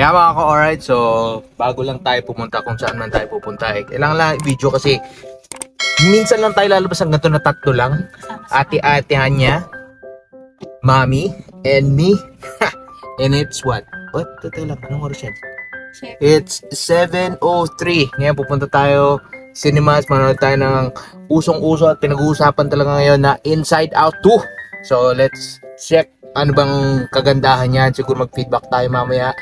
Kaya mga ko, alright, so bago lang tayo pumunta kung saan man tayo pupunta eh. Kailangan lang i-video kasi minsan lang tayo lalabas ang ganito na tatlo lang. Ate-atehan niya, mommy, and me. and it's what? What? Totoo lang, anong oras yan? It's 7.03. Ngayon pupunta tayo cinemas, manonood tayo ng usong-uso at pinag-uusapan talaga ngayon na Inside Out 2. So let's check ano bang kagandahan niyan. Siguro mag-feedback tayo mamaya.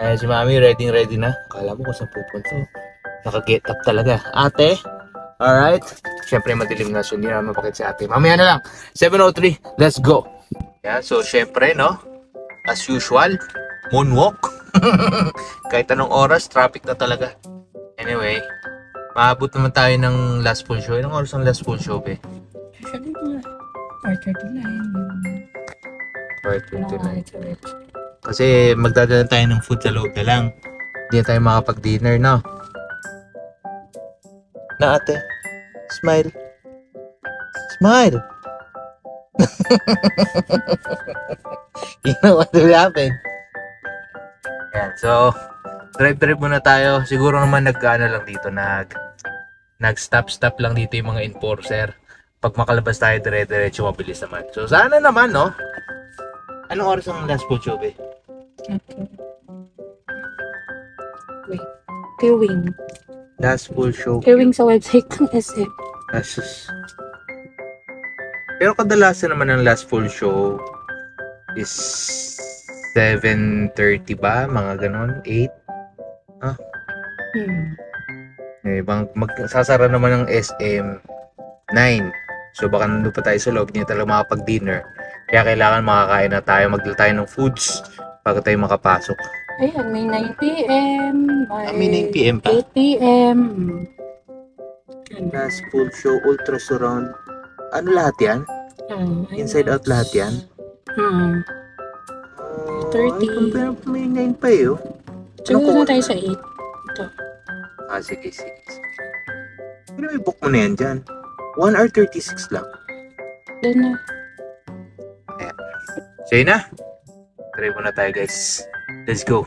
Eh, si Mami ready ready na. Kala mo kung saan pupunta. Naka-get up talaga. Ate, alright. Siyempre madilim na so hindi na mapakit si ate. Mamaya na lang. 7.03, let's go. Yeah, so siyempre no, as usual, moonwalk. Kahit anong oras, traffic na talaga. Anyway, maabot naman tayo ng last full show. Anong oras ang last full show, be? Sabi ko nga, 4.39. 5.29. Kasi magdadala tayo ng food sa loob na lang. Hindi na tayo makapag-dinner, no? Na ate, smile. Smile! you know what will happen. Yan, so, drive-drive muna tayo. Siguro naman nag-ano lang dito, nag nag-stop-stop lang dito yung mga enforcer. Pag makalabas tayo dire-diretso, mabilis naman. So, sana naman, no? Anong oras ang last food show, be? Okay. Wait. Queuing. Last full show. Queuing sa website ng SM. Asus. Pero kadalasan naman ng last full show is 7.30 ba? Mga ganon? 8? Hmm. Eh, bang, magsasara naman ng SM 9. So baka nandun pa tayo sa loob, hindi talaga makapag-dinner. Kaya kailangan makakain na tayo, magdala tayo ng foods bago tayo makapasok. Ayan, may 9 p.m. May, Ah, may 9 p.m. pa. 8 p.m. Last full show, ultra surround. Ano lahat yan? Ayun. Inside out lahat yan? Hmm. Oh, 30. Ay, compare pa may 9 pa eh. oh. Siguro Ano na tayo sa 8. Ito. Ah, sige, sige. sige. Pero may book mo na yan dyan. 1 hour 36 lang. Doon na. So yun na. Try muna tayo guys. Let's go.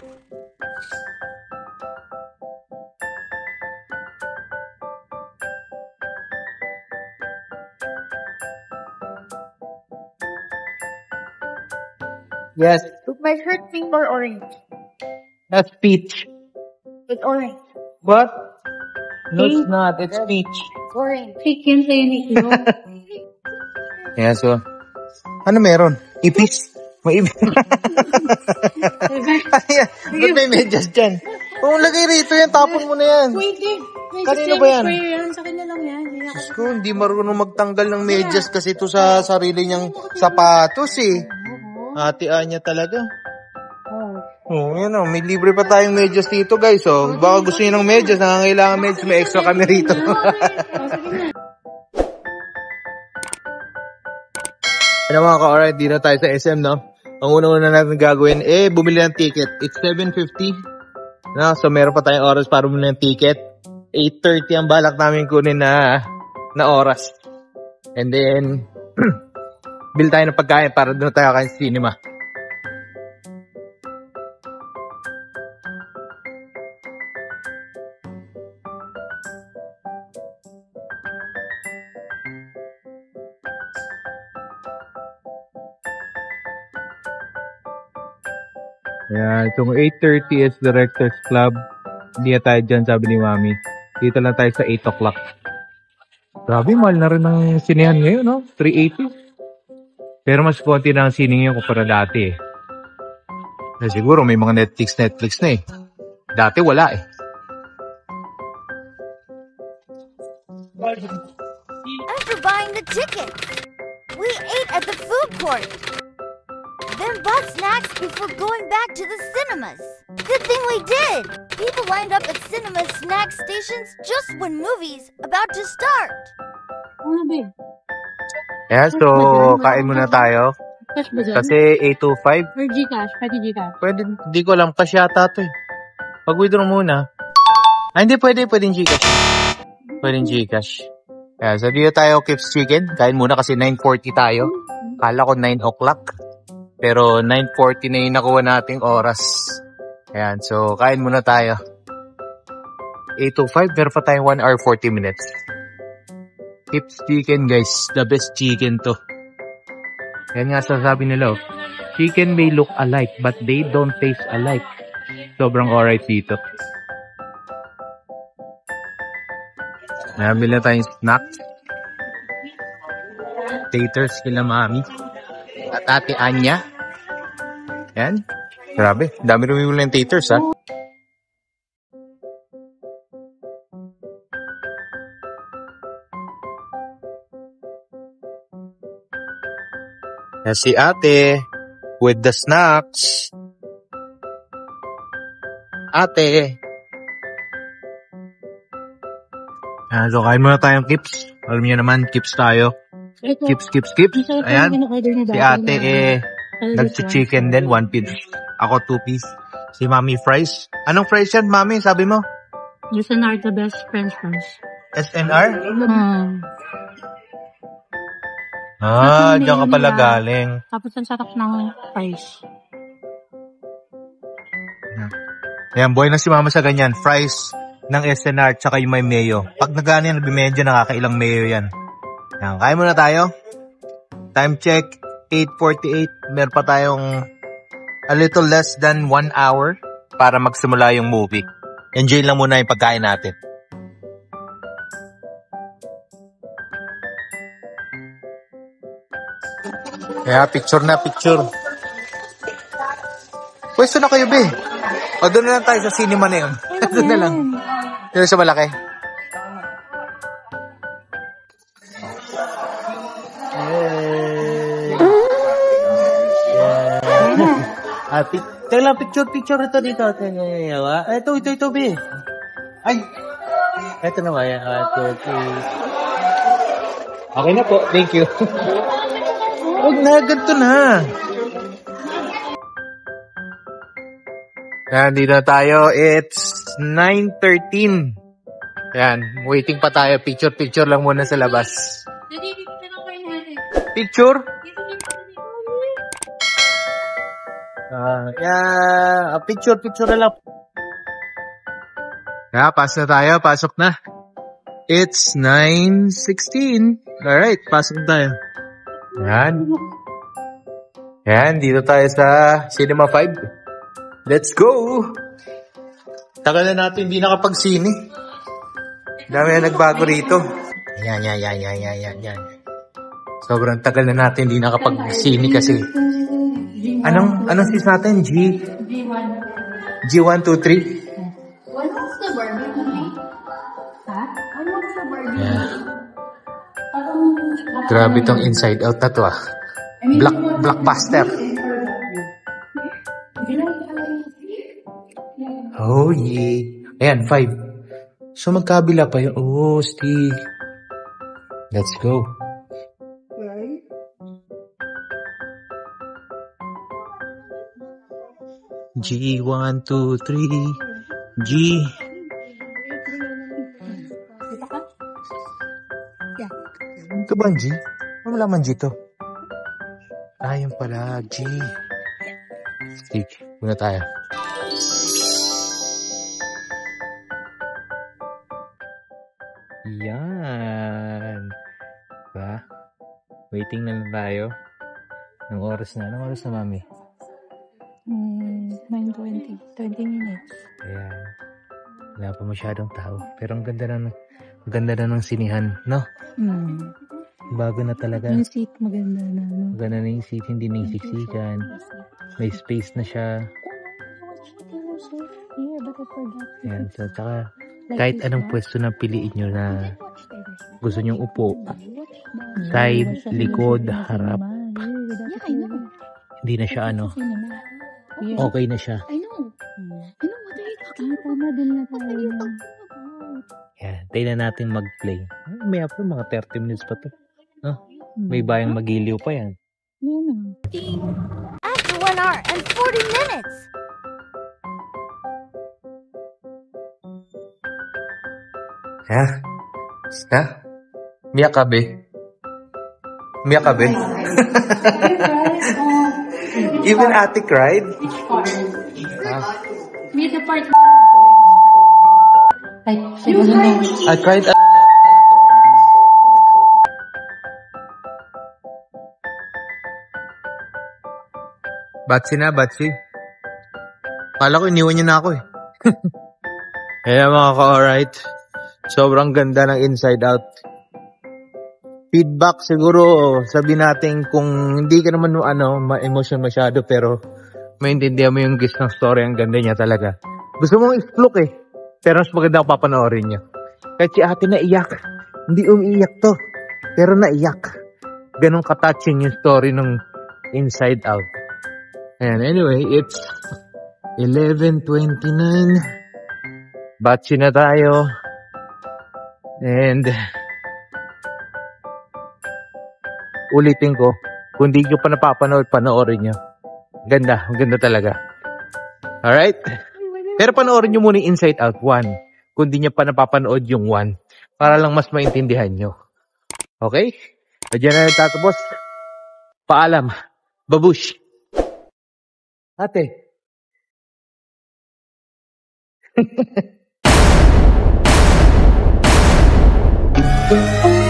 Yes, Look, my shirt pink or orange? that's peach. It's orange. What? No, it's not. It's peach. It's orange. Fake yan sa init nyo. Yeah, so... Ano meron? Ipis? May ipis. Ayan, ba't may medyas dyan? Kung lagay rito yan, tapon mo na yan. Wait, eh. May Kanino ba yan? sprayer yan. Sa kanya lang yan. Hindi Diyos ko, hindi marunong magtanggal ng medyas kasi ito sa sarili niyang sapatos eh. Ate Anya talaga. Oh. Oh, yan oh, may libre pa tayong medyas dito guys. Oh, baka gusto niyo ng medyas, nangangailangan medyas, may extra kami rito. Oh, sige na. ano mga ka-alright, dito tayo sa SM, no? Ang una-una natin gagawin, eh, bumili ng ticket. It's 7.50. No? So, meron pa tayong oras para bumili ng ticket. 8.30 ang balak namin kunin na, na oras. And then, bill tayo ng pagkain para doon tayo kain cinema. Ayan, so 8.30 is Directors Club. Hindi na tayo dyan, sabi ni Mami. Dito lang tayo sa 8 o'clock. Grabe, mahal na rin ng sinehan ngayon, no? 380. Pero mas konti na ang sining ngayon kumpara dati eh. Eh, siguro may mga Netflix, Netflix na eh. Dati wala eh. After buying the ticket, we ate at the food court. Then bought snacks before going back to the cinemas. Good thing we did. People lined up at cinema snack stations just when movies about to start. Ano ba eh? Yeah, so kain muna tayo. Cash ba dyan? Kasi 8.25. Or Gcash? Pwede Gcash. Pwede, di ko alam. Cash yata to eh. Pag-withdraw muna. Ah, hindi pwede. Pwedeng Gcash. Pwedeng Gcash. Yeah, so dito tayo Kips Chicken. Kain muna kasi 9.40 tayo. Kala ko 9 o'clock. Pero 9.40 na yung nakuha nating oras. Ayan, so kain muna tayo. 8.05, meron pa tayong 1 hour 40 minutes. Tips chicken guys, the best chicken to. Yan nga sasabi nila oh. Chicken may look alike but they don't taste alike. Sobrang alright dito. Nabili na tayong snack. Taters kila mami. At ate Anya. Yan. Grabe. Dami rumimuli ng taters ha. Yan si ate. With the snacks. Ate. Yan, so kain muna tayong kips. Alam niyo naman, kips tayo. Ito. Kips, kips, kips. Isa ito yung Ayan. Si ate eh, nag-chicken din, one piece. Ako two piece. Si mami fries. Anong fries yan, mami? Sabi mo? Not the best french fries. SNR? Hmm. Ah, diyan ka pala galing. Tapos ang sarap ng fries. Ayan, boy na si mama sa ganyan. Fries ng SNR tsaka yung may mayo. Pag nagano yan, medyo nakakailang mayo yan. Ayan, kaya muna tayo. Time check, 8.48. Meron pa tayong a little less than one hour para magsimula yung movie. Enjoy lang muna yung pagkain natin. Kaya picture na picture. Pwesto na kayo, be. O, doon na lang tayo sa cinema na yun. doon na lang. Doon sa malaki. Ah, pic Teka lang, picture, picture ito dito. Yawa. Ito, ito, ito, be. Ay. Ito na ba yan? Ah, ito, ito. Okay na po. Thank you. Huwag na, ganito na. Yan, dito na tayo. It's 9.13. Yan, waiting pa tayo. Picture-picture lang muna sa labas. Picture? Ah, yeah, picture, picture na lang. Yeah, pass na tayo. Pasok na. It's 9.16. Alright, pasok tayo. Yan. Yan, dito tayo sa Cinema 5. Let's go! Tagal na natin hindi nakapag-sine. Dami na nagbago rito. Yan, yan, yan, yan, yan, yan, yan. Sobrang tagal na natin hindi nakapag-sine kasi. Anong, anong sis natin? G? G1, 2, 3? Yeah. Grabe tong inside out na to ah. Black, blockbuster. Oh, yeah. Ayan, five. So, magkabila pa yun. Oh, stick. Let's go. G, one, two, three. G. Ito ba ang G? Ano wala man G to? Ah, yun pala. G. Stick. Muna tayo. Yan. Diba? Waiting na lang tayo. Ng oras na. Anong oras na, mami? Hmm, 9.20. 20 minutes. Ayan. Wala pa masyadong tao. Pero ang ganda na, ang ganda na ng sinihan, no? Hmm. Bago na talaga. Yung seat maganda na, no? Maganda na yung seat, hindi na yung siksikan. May space na siya. Ayan. So, tsaka, kahit anong no? pwesto na piliin nyo na gusto nyong upo, side, likod, harap. Hindi na siya ano, okay na siya. Din na tayo. Ayan. Tingnan natin mag-play. May pa mga 30 minutes pa to. Hmm. May bayang magiliw pa yan. Yan ah. After one hour and 40 minutes. Ha? Ha? Miyak ka, be? Miyak ka, be? Even ate cried? The part na Joy was crying. Like, she doesn't know. I cried a Batsi na, Batsi. Kala ko iniwan niyo na ako eh. Kaya mga ka-alright. Sobrang ganda ng inside out. Feedback siguro, sabi natin kung hindi ka naman ano, ma-emotion masyado pero maintindihan mo yung gist ng story, ang ganda niya talaga. Gusto mong explore eh. Pero mas maganda kung papanoorin niyo. Kahit si ate naiyak. Hindi umiiyak to. Pero naiyak. Ganun ka-touching yung story ng Inside Out. And anyway, it's 11.29. Batsi na tayo. And ulitin ko, kung di nyo pa napapanood, panoorin nyo. Ganda, ganda talaga. Alright? Pero panoorin nyo muna yung Inside Out 1. Kung di nyo pa napapanood yung 1. Para lang mas maintindihan nyo. Okay? So, dyan na nagtatapos. Paalam. Babush. Ate.